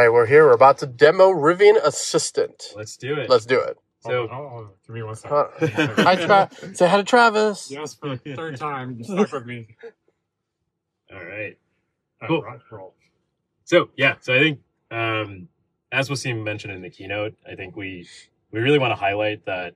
right, we're here. We're about to demo Rivian Assistant. Let's do it. Let's do it. So- oh, oh, oh, give me one Huh. second. Hi, Tra- say hi to Travis. yes, for the third time, you stuck with me. All right. Uh, Cool. rock. So yeah, so I think um, as Wassym mentioned in the keynote, I think we we really want to highlight that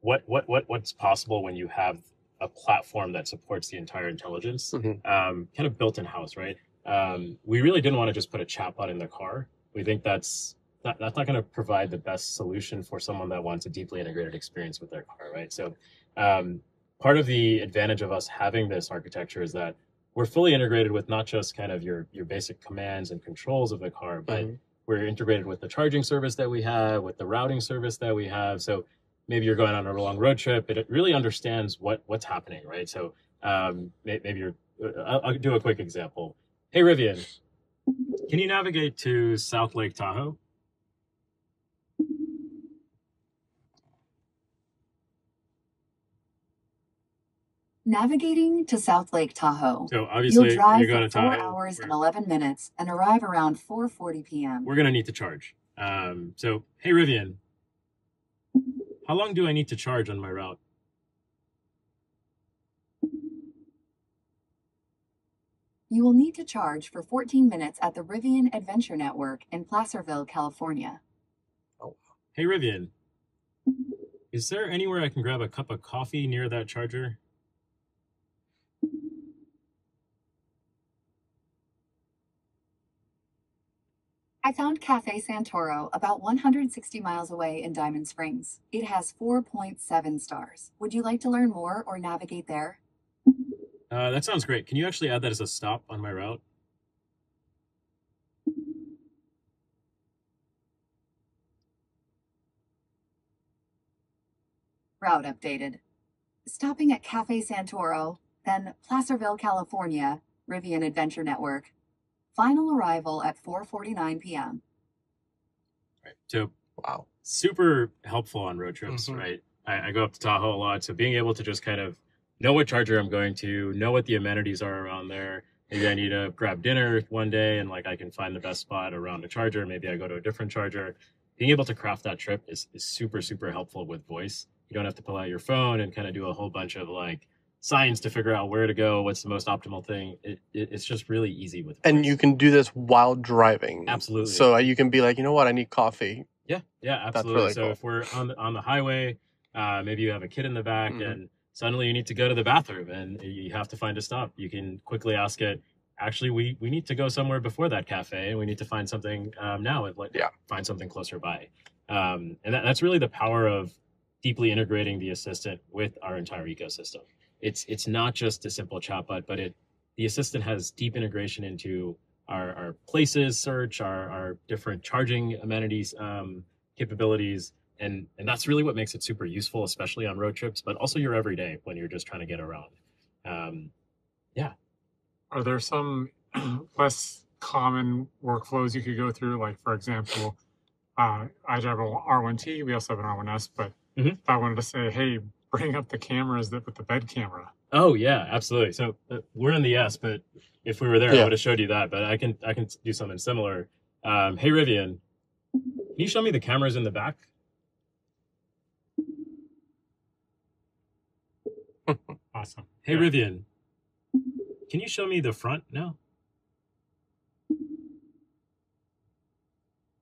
what what what what's possible when you have a platform that supports the entire intelligence, Mhm. um, kind of built in house, right? Um, we really didn't want to just put a chatbot in the car. We think that's not, that's not going to provide the best solution for someone that wants a deeply integrated experience with their car, right? So um, part of the advantage of us having this architecture is that we're fully integrated with not just kind of your your basic commands and controls of the car, but Mhm. we're integrated with the charging service that we have, with the routing service that we have. So maybe you're going on a long road trip, but it really understands what what's happening, right? So um, maybe you're. uh, I'll, I'll do a quick example. Hey Rivian, can you navigate to South Lake Tahoe? Navigating to South Lake Tahoe. So obviously You'll drive you're going for to four Tahoe. hours and We're- 11 minutes and arrive around 4:40 p.m. we're going to need to charge. Um, so, hey, Rivian, how long do I need to charge on my route? You will need to charge for 14 minutes at the Rivian Adventure Network in Placerville, California. Oh. Hey, Rivian, is there anywhere I can grab a cup of coffee near that charger? I found Cafe Santoro about 160 miles away in Diamond Springs. It has 4.7 stars. Would you like to learn more or navigate there? Uh, that sounds great. Can you actually add that as a stop on my route? Route updated. Stopping at Cafe Santoro, then Placerville, California, Rivian Adventure Network. Final arrival at 4:49 p.m. Right. So, Wow. super helpful on road trips, Mhm. right? I, I go up to Tahoe a lot, so being able to just kind of know what charger I'm going to, know what the amenities are around there. Maybe I need to grab dinner one day, and like I can find the best spot around a charger. Maybe I go to a different charger. Being able to craft that trip is, is super super helpful with voice. You don't have to pull out your phone and kind of do a whole bunch of like science to figure out where to go, what's the most optimal thing. It, it, it's just really easy with. And you can do this while driving. Absolutely. So uh, you can be like, you know what? I need coffee. Yeah, yeah, absolutely. really so cool. if we're on the on the highway, uh, maybe you have a kid in the back, Mhm. and suddenly you need to go to the bathroom, and you have to find a stop. You can quickly ask it. Actually, we we need to go somewhere before that cafe, and we need to find something um, now. And like, Yeah. find something closer by. Um, and that, that's really the power of deeply integrating the assistant with our entire ecosystem. It's it's not just a simple chatbot, but it the assistant has deep integration into our, our places search, our, our different charging amenities um, capabilities, and and that's really what makes it super useful, especially on road trips, but also your everyday when you're just trying to get around. Um, yeah. Are there some less common workflows you could go through? Like, for example, uh, I drive an R1T. We also have an R1S. But Mhm. if I wanted to say, hey, bring up the cameras that with the bed camera. oh yeah, absolutely. So uh, we're in the S, but if we were there, I would have showed you that. But I can I can do something similar. Um, hey Rivian, can you show me the cameras in the back? Awesome. Hey Yeah. Rivian, mm-hmm. can you show me the front now?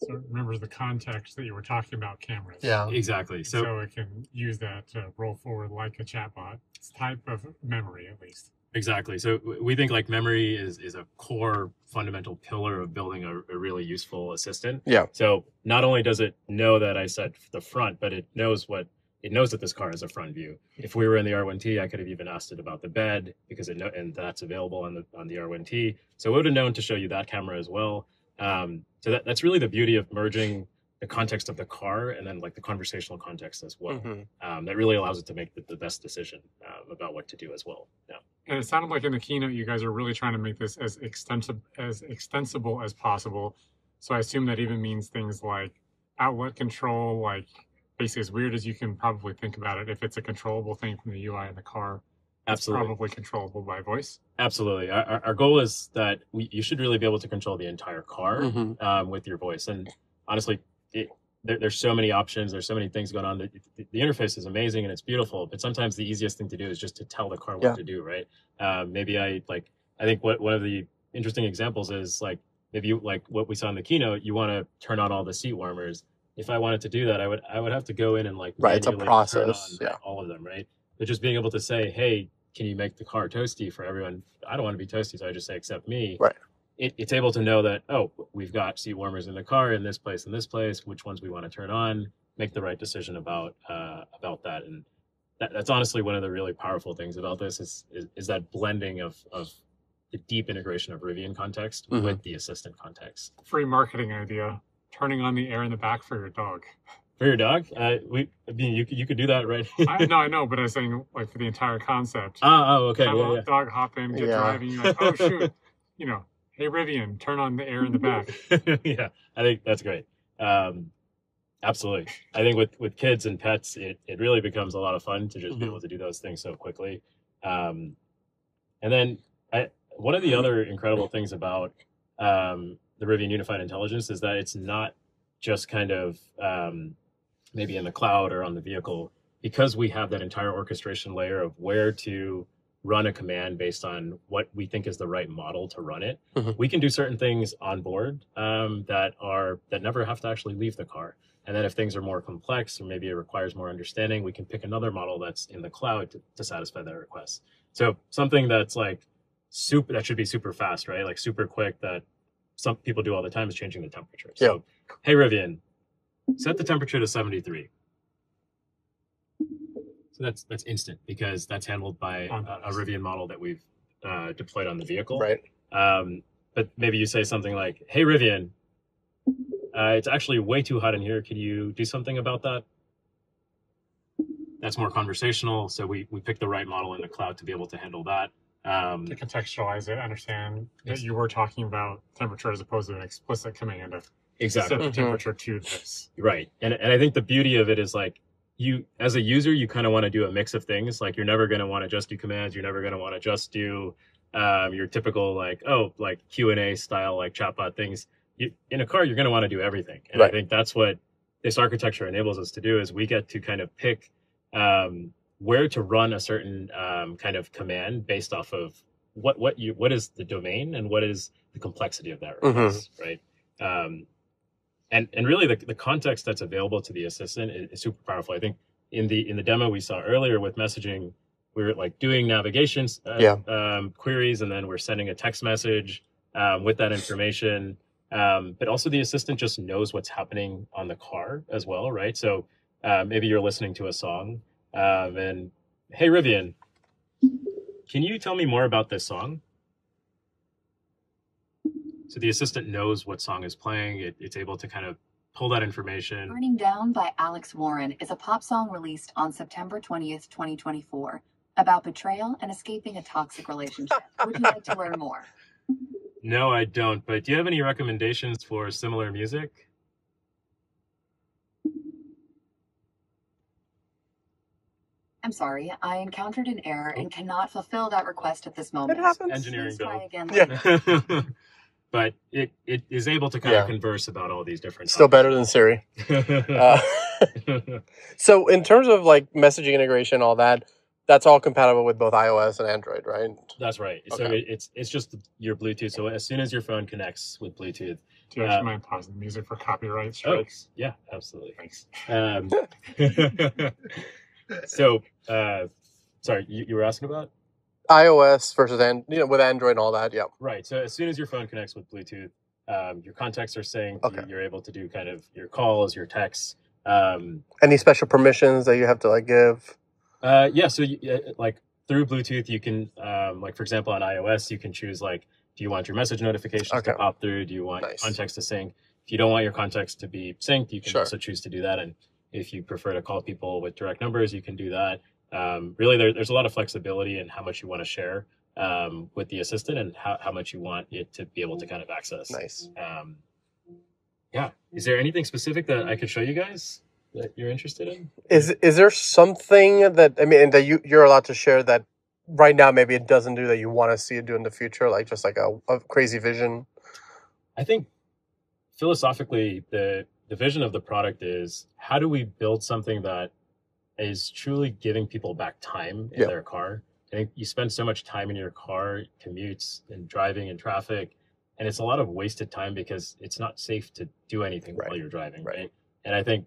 So it remembers the context that you were talking about cameras. Yeah. Exactly. So, So it can use that to roll forward like a chatbot. It's type of memory, at least. Exactly. So we think like memory is is a core fundamental pillar of building a, a really useful assistant. Yeah. So not only does it know that I said the front, but it knows what it knows that this car has a front view. If we were in the R1T, I could have even asked it about the bed because it know and that's available on the on the R1T. So it would have known to show you that camera as well. Um, so that, that's really the beauty of merging the context of the car and then like the conversational context as well. Mhm. Um, that really allows it to make the, the best decision um, about what to do as well. Yeah. And it sounded like in the keynote, you guys are really trying to make this as extensive as extensible as possible. So I assume that even means things like outlet control, like basically as weird as you can probably think about it. If it's a controllable thing from the UI in the car, Absolutely. probably controllable by voice. Absolutely. Our, our- our goal is that we, you should really be able to control the entire car Mhm. um, with your voice. And honestly, it, there, there's so many options. There's so many things going on. The, the, the interface is amazing and it's beautiful. But sometimes the easiest thing to do is just to tell the car what Yeah. to do. Right. Um, maybe I like. I think what one of the interesting examples is like maybe you like what we saw in the keynote. You want to turn on all the seat warmers. If I wanted to do that, I would I would have to go in and like Right, it's a manually turn process, on yeah. all of them. Right. But just being able to say, hey, can you make the car toasty for everyone? I don't want to be toasty, so I just say accept me. Right. It, it's able to know that oh, we've got seat warmers in the car in this place and this place. Which ones we want to turn on? Make the right decision about uh, about that, and that, that's honestly one of the really powerful things about this is is, is that blending of of the deep integration of Rivian context Mhm. with the assistant context. Free marketing idea: turning on the air in the back for your dog. For your dog, uh, we I mean you could you could do that right. I, no, I know, but I was saying like for the entire concept. oh, oh, okay, have yeah, a yeah. dog hop in, get Yeah. driving. You're like, oh shoot, you know, hey Rivian, turn on the air in the back. yeah, I think that's great. Um, absolutely. I think with with kids and pets, it it really becomes a lot of fun to just be Mhm. able to do those things so quickly. Um, and then I, one of the other incredible things about um, the Rivian Unified Intelligence is that it's not just kind of um, maybe in the cloud or on the vehicle. Because we have that entire orchestration layer of where to run a command based on what we think is the right model to run it Mhm. we can do certain things on board um, that are that never have to actually leave the car. And then if things are more complex or maybe it requires more understanding we can pick another model that's in the cloud to, to satisfy that request. So something that's like super that should be super fast right? Like super quick that some people do all the time is changing the temperature so hey rivian set the temperature to 73 so that's that's instant because that's handled by a, a rivian model that we've uh, deployed on the vehicle Right. um, but maybe you say something like, "Hey, Rivian, uh, it's actually way too hot in here. Can you do something about that?" That's more conversational. So we we pick the right model in the cloud to be able to handle that. Um, To contextualize it, understand that you were talking about temperature as opposed to an explicit command of exactly. set the Mhm. temperature to this. Right. And and I think the beauty of it is like you as a user, you kind of want to do a mix of things. Like you're never going to want to just do commands. You're never going to want to just do um, your typical like oh like Q and A style like chatbot things. You, in a car, you're going to want to do everything. And I think that's what this architecture enables us to do is we get to kind of pick um, where to run a certain um, kind of command based off of what what you what is the domain and what is the complexity of that Mhm. right? Um, and and really the, the context that's available to the assistant is, is super powerful. I think in the in the demo we saw earlier with messaging, we were like doing navigation uh, Yeah. um, queries, and then we're sending a text message um, with that information. Um, but also the assistant just knows what's happening on the car as well, right? So uh, maybe you're listening to a song, um, and hey Rivian, can you tell me more about this song? So the assistant knows what song is playing. It, it's able to kind of pull that information. Burning Down by Alex Warren is a pop song released on September 20th, 2024, about betrayal and escaping a toxic relationship. Would you like to learn more? No, I don't. But do you have any recommendations for similar music? I'm sorry, I encountered an error and cannot fulfill that request at this moment. happens. Engineering Please try build. again Yeah. but it, it is able to kind Yeah. of converse about all these different. Still better than Siri. Uh, so in terms of like messaging integration, all that, that's all compatible with both iOS and Android, right? That's right. So Okay. it, it's it's just your Bluetooth. So as soon as your phone connects with Bluetooth, Do you actually Uh, mind pausing the music for copyright oh strikes? yeah, absolutely. Thanks. Um, so, uh, sorry, you, you were asking about? iOS versus and you know with Android and all that. Yeah. Right. So as soon as your phone connects with Bluetooth, um, your contacts are synced. Okay. You, are able to do kind of your calls, your texts. Um, Any special permissions that you have to like give? uh, yeah. So you, uh, like through Bluetooth, you can um, like for example on iOS, you can choose like, do you want your message notifications Okay. to pop through? Do you want Nice. contacts to sync? If you don't want your contacts to be synced, you can Sure. also choose to do that. And if you prefer to call people with direct numbers, you can do that. Um, really, there, there's a lot of flexibility in how much you want to share um, with the assistant and how, how much you want it to be able to kind of access. Nice. Um, yeah. Is there anything specific that I could show you guys that you're interested in? Is is there something that I mean that you you're allowed to share that right now maybe it doesn't do that you want to see it do in the future, like just like a, a crazy vision. I think philosophically, the the vision of the product is how do we build something that is truly giving people back time in Yeah. their car. I think you spend so much time in your car, commutes and driving and traffic, and it's a lot of wasted time because it's not safe to do anything Right. while you're driving. Right. Right. And I think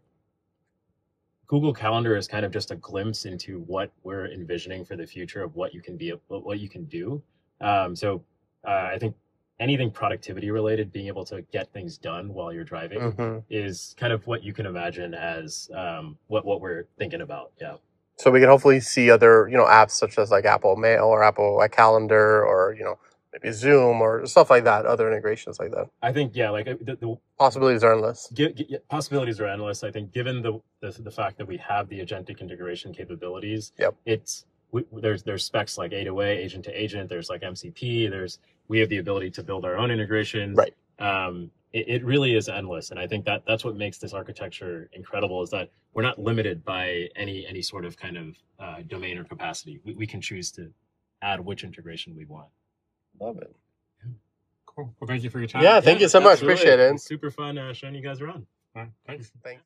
Google Calendar is kind of just a glimpse into what we're envisioning for the future of what you can be, what you can do. Um, so uh, I think anything productivity related, being able to get things done while you're driving, hmm is kind of what you can imagine as um, what what we're thinking about. Yeah. So we can hopefully see other you know apps such as like Apple Mail or Apple like Calendar or you know maybe Zoom or stuff like that. Other integrations like that. I think yeah, like the, the Possibilities are endless. gi- gi- possibilities are endless. I think given the, the the fact that we have the agentic integration capabilities, Yep. it's we, there's there's specs like A to A, agent to agent. There's like MCP. There's we have the ability to build our own integrations. Right. Um, it, it really is endless, and I think that that's what makes this architecture incredible. Is that we're not limited by any any sort of kind of uh, domain or capacity. We, we can choose to add which integration we want. Love it. Cool. Well, thank you for your time. Yeah, thank you so much. Appreciate it. It's super fun uh, showing you guys around. All right, thanks. Thanks.